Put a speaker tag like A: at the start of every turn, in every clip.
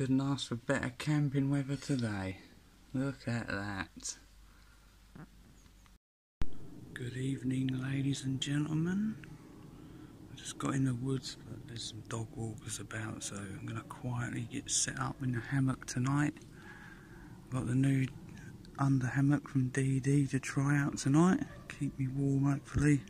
A: couldn't ask for better camping weather today. Look at that. Good evening, ladies and gentlemen. I just got in the woods, but there's some dog walkers about, so I'm going to quietly get set up in the hammock tonight. Got the new under hammock from DD to try out tonight. Keep me warm, hopefully.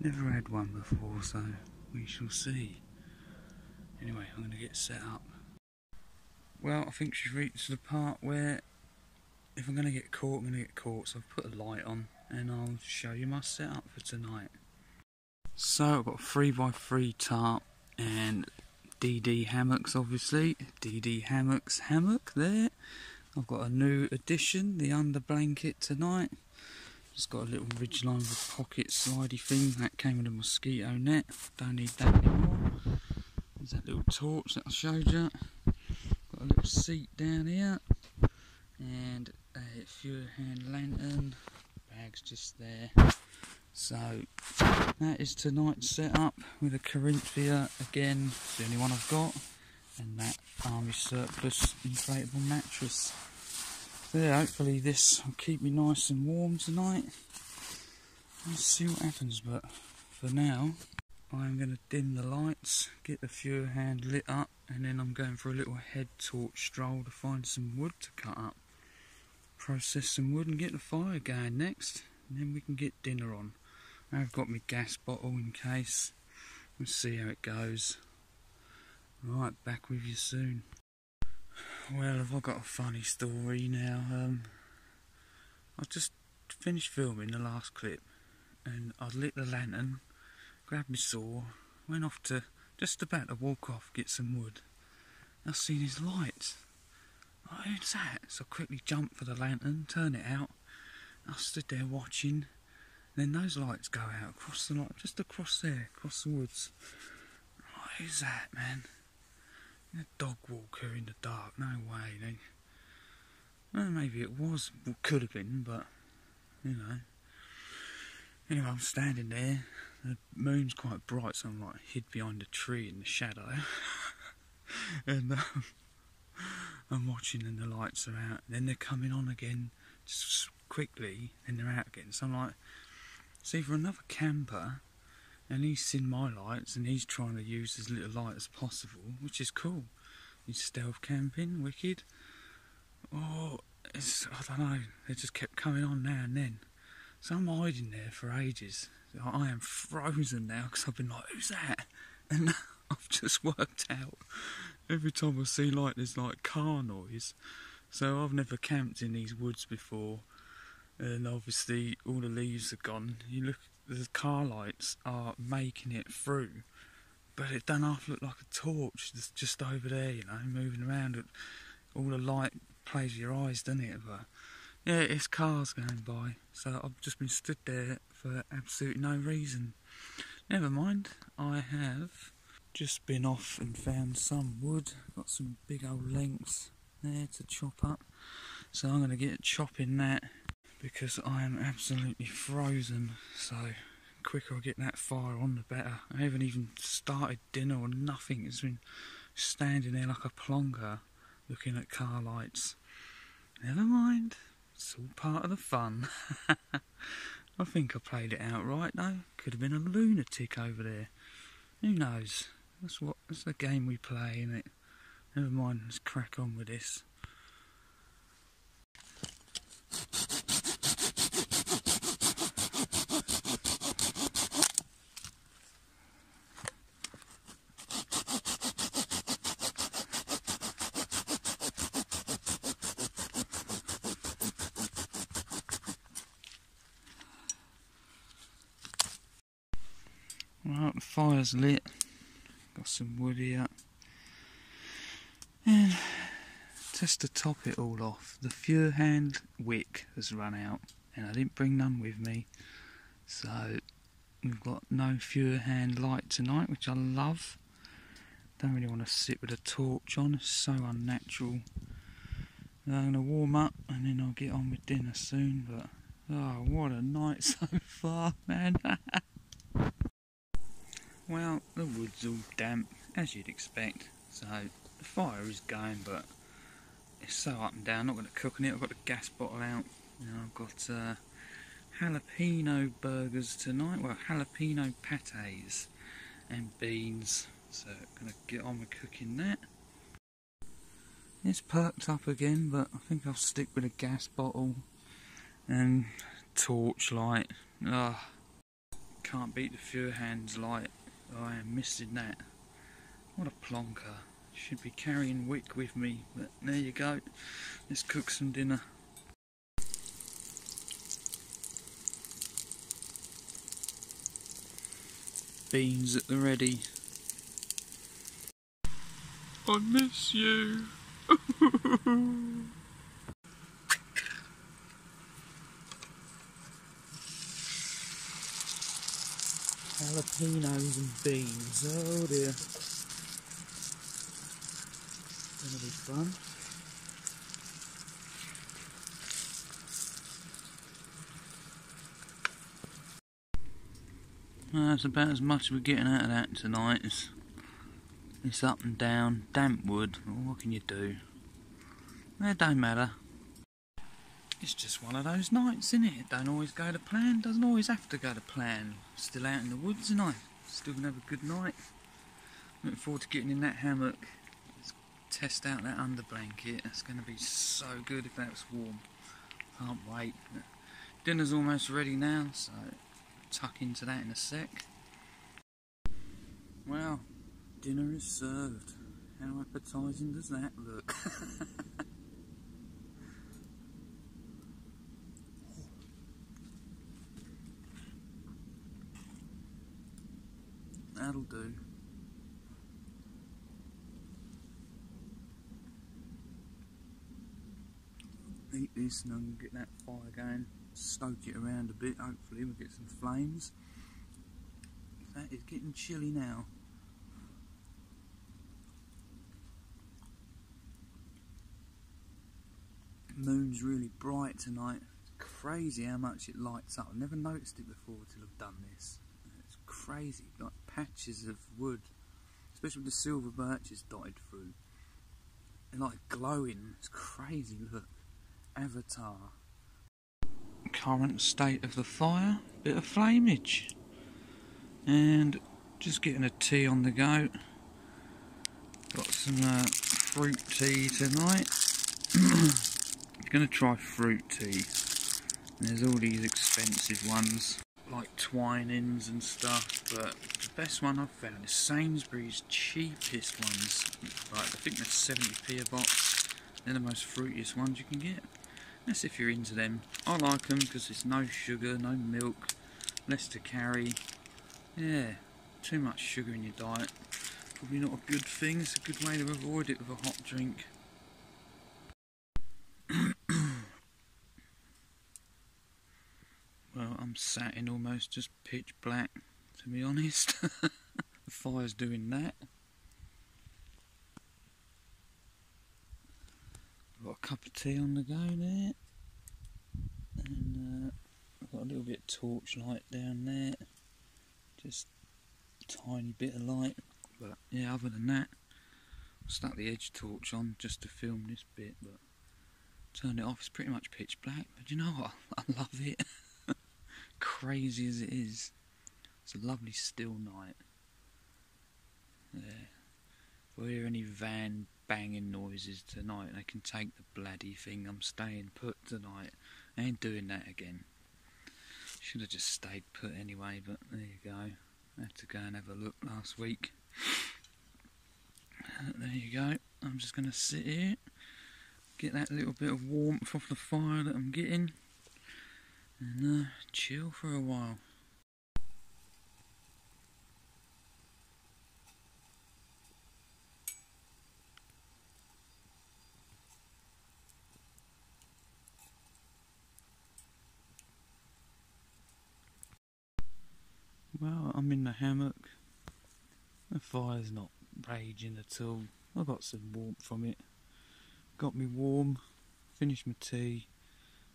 A: Never had one before, so we shall see. Anyway, I'm going to get set up. Well, I think she's reached the part where if I'm going to get caught, I'm going to get caught. So I've put a light on and I'll show you my setup for tonight. So I've got a 3x3 tarp and DD hammocks obviously. DD hammocks hammock there. I've got a new addition, the under blanket tonight. Just got a little ridgeline with pocket slidey thing that came with a mosquito net. Don't need that anymore. There's that little torch that I showed you. Little seat down here and a fuel hand lantern. Bags just there. So that is tonight's setup with a Corinthia again, it's the only one I've got, and that army surplus inflatable mattress. So yeah, hopefully this will keep me nice and warm tonight. Let's see what happens, but for now I'm going to dim the lights, get the Feuerhand lit up, and then I'm going for a little head torch stroll to find some wood to cut up. Process some wood and get the fire going next, and then we can get dinner on. I've got my gas bottle in case. We'll see how it goes. Right, back with you soon. Well, have I got a funny story now? Um, I just finished filming the last clip, and I lit the lantern grabbed my saw, went off to just about to walk off, get some wood. I seen his lights. Oh, who's that? So I quickly jumped for the lantern, turn it out. I stood there watching. Then those lights go out across the light, just across there, across the woods. Oh, who's that, man? A dog walker in the dark. No way. They, well, maybe it was, could have been, but you know. Anyway, I'm standing there, the moon's quite bright, so I'm like hid behind a tree in the shadow. and um, I'm watching, and the lights are out. Then they're coming on again, just quickly, and they're out again. So I'm like, see, for another camper, and he's seen my lights, and he's trying to use as little light as possible, which is cool. He's stealth camping, wicked. Oh, it's, I don't know. They just kept coming on now and then. So I'm hiding there for ages. I am frozen now because I've been like, who's that? And I've just worked out every time I see like there's like car noise. So I've never camped in these woods before, and obviously all the leaves are gone. You look, the car lights are making it through, but it don't half look like a torch that's just over there, you know, moving around. All the light plays your eyes, doesn't it? But yeah, it's cars going by. So I've just been stood there for absolutely no reason. Never mind, I have just been off and found some wood. Got some big old lengths there to chop up. So I'm going to get chopping that because I am absolutely frozen. So quicker I get that fire on, the better. I haven't even started dinner or nothing. It's been standing there like a plonker looking at car lights. Never mind. It's all part of the fun. I think I played it out right though. Could have been a lunatic over there. Who knows? That's what that's the game we play, isn't it? Never mind, let's crack on with this. Right, the fire's lit. Got some wood here. And just to top it all off, the Feuerhand wick has run out and I didn't bring none with me. So we've got no Feuerhand light tonight, which I love. Don't really want to sit with a torch on, it's so unnatural. I'm going to warm up and then I'll get on with dinner soon, but oh, what a night so far, man. Well, the wood's all damp, as you'd expect, so the fire is going, but it's so up and down. I'm not going to cook on it. I've got the gas bottle out. Know, I've got uh, jalapeno burgers tonight. Well, jalapeno pates and beans. So, I'm going to get on with cooking that. It's perked up again, but I think I'll stick with a gas bottle and torchlight. Ugh, can't beat the Feuerhand's light. Oh, I am missing that. What a plonker. Should be carrying wick with me, but there you go. Let's cook some dinner. Beans at the ready. I miss you. Jalapenos and beans. Oh dear. Gonna be fun. that's about as much as we're getting out of that tonight. It's, it's up and down, damp wood. what can you do? It don't matter. It's just one of those nights, isn't it? Don't always go to plan, doesn't always have to go to plan. Still out in the woods, and I still gonna have a good night. Looking forward to getting in that hammock. Let's test out that under blanket. That's gonna be so good if that's warm. Can't wait. Dinner's almost ready now, so tuck into that in a sec. Well, dinner is served. How appetising does that look? That'll do. Eat this and then get that fire going, stoke it around a bit, hopefully we'll get some flames. That is getting chilly now. Moon's really bright tonight. It's crazy how much it lights up. I've never noticed it before till I've done this. It's crazy, like patches of wood, especially with the silver birches dotted through. They're like glowing. It's crazy. Look, Avatar. Current state of the fire, bit of flamage, and just getting a tea on the go. Got some uh, fruit tea tonight. Gonna try fruit tea. There's all these expensive ones like Twinings and stuff, but best one I've found is Sainsbury's cheapest ones. Like I think they're 70p a box. They're the most fruitiest ones you can get. That's if you're into them. I like them because it's no sugar, no milk, less to carry. Yeah, too much sugar in your diet. Probably not a good thing. It's a good way to avoid it with a hot drink. Well, I'm sat in almost just pitch black, to be honest. the fire's doing that. Got a cup of tea on the go there. And uh, got a little bit of torchlight down there. Just tiny bit of light. But yeah, other than that, I stuck the edge torch on just to film this bit, but turned it off. It's pretty much pitch black. But you know what? I love it crazy as it is, it's a lovely still night. Yeah. If hear any van banging noises tonight, I can take the bloody thing. I'm staying put tonight. I ain't doing that again. Should have just stayed put anyway, but there you go. I had to go and have a look last week. There you go. I'm just going to sit here, get that little bit of warmth off the fire that I'm getting and uh, chill for a while. Well, I'm in the hammock. The fire's not raging at all. I got some warmth from it. Got me warm. Finished my tea.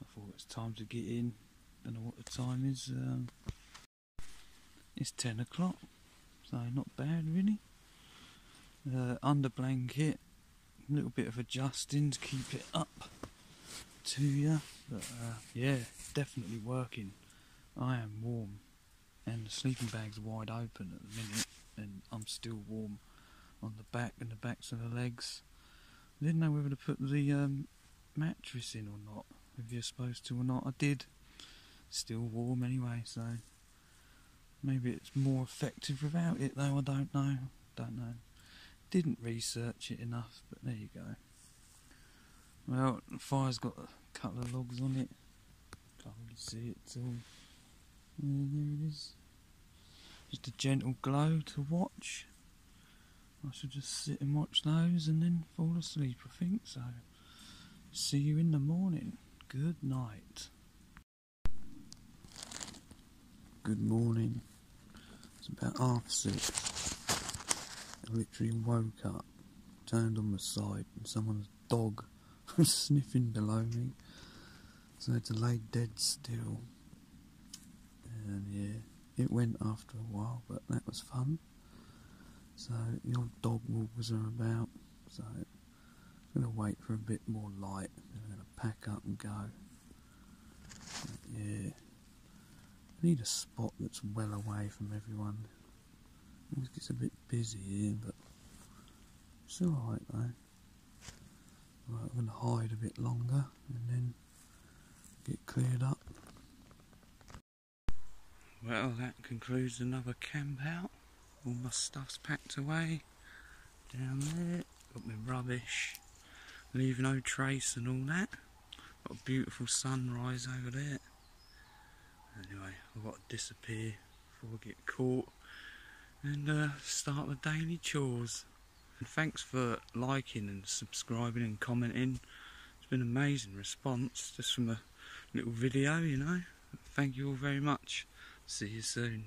A: I thought it's time to get in don't know what the time is. Um, it's 10 o'clock, so not bad really. Uh, under blanket, a little bit of adjusting to keep it up to you. But uh, yeah, definitely working. I am warm, and the sleeping bag's wide open at the minute, and I'm still warm on the back and the backs of the legs. I didn't know whether to put the um, mattress in or not, if you're supposed to or not. I did. Still warm anyway, so maybe it's more effective without it though, I don't know. Don't know. Didn't research it enough, but there you go. Well, the fire's got a couple of logs on it. Can't really see it at all. Mm, yeah, there it is. Just a gentle glow to watch. I should just sit and watch those and then fall asleep, I think so. See you in the morning. Good night. Good morning. It's about half six. I literally woke up, turned on my side, and someone's dog was sniffing below me. So I had to lay dead still. And yeah, it went after a while, but that was fun. So the dog walkers are about. So I'm gonna wait for a bit more light. Then I'm gonna pack up and go. But yeah, I need a spot that's well away from everyone. It gets a bit busy here, but it's alright though. Right, I'm gonna hide a bit longer and then get cleared up. Well, that concludes another camp out. All my stuff's packed away. Down there, got my rubbish, leave no trace and all that. Got a beautiful sunrise over there. Anyway, I've got to disappear before I get caught and uh, start the daily chores. And thanks for liking and subscribing and commenting. It's been an amazing response just from a little video, you know. Thank you all very much. See you soon.